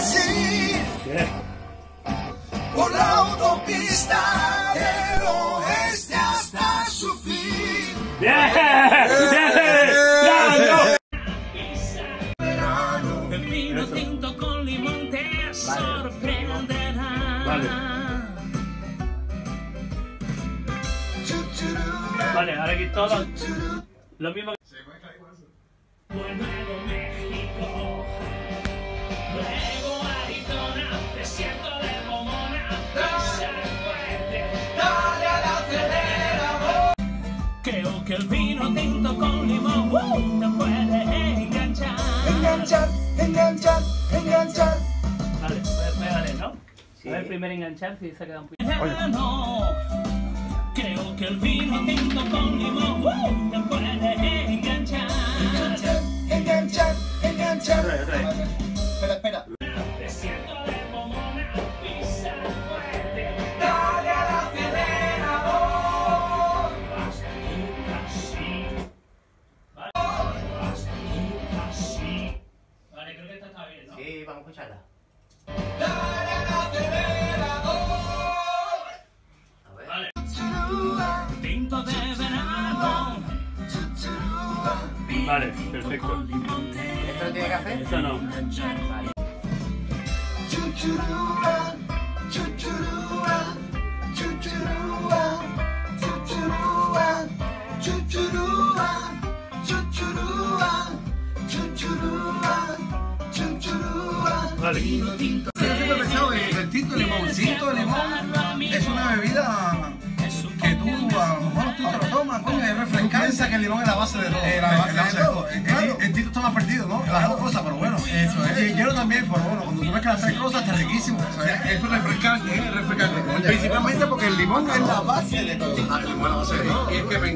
así por la autopista del oeste hasta su fin. ¡Bien! ¡Bien! ¡Bravo! El vino tinto con limón te sorprenderá. Vale. Vale, ahora aquí todo lo mismo. Que el vino tinto con limón uh, te puede enganchar. Enganchar, enganchar, enganchar. Vale, pues pégale, ¿no? A ver, primero enganchar si se queda un poquito. No, creo que el vino tinto con limón uh, te puede enganchar. Enganchar, enganchar. Otra vez, otra vez. Espera, espera. Escucharla. Dale al acelerador. A ver. Vale. Tinto de verano. Vale, perfecto. ¿Esto lo tiene que hacer? Eso no. Vale. Yo siempre he pensado que el tinto de limón, tinto de limón es una bebida que tú a lo mejor tú te lo tomas, coño, es refrescante. Piensa que el limón es la base de todo. Eh, la base de todo. El, Claro. el tinto está más perdido, ¿no? Las dos cosas, pero bueno. Eso es. Y el hielo también, pero bueno, cuando tú mezclas las tres cosas está riquísimo. O sea, es refrescante, es refrescante. Principalmente porque el limón es la base de todo. Ah, el limón es la base de todo. Y es que me